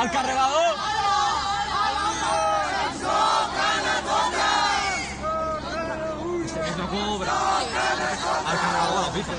¡Al cargador! No cobra. Al cargador, pizza.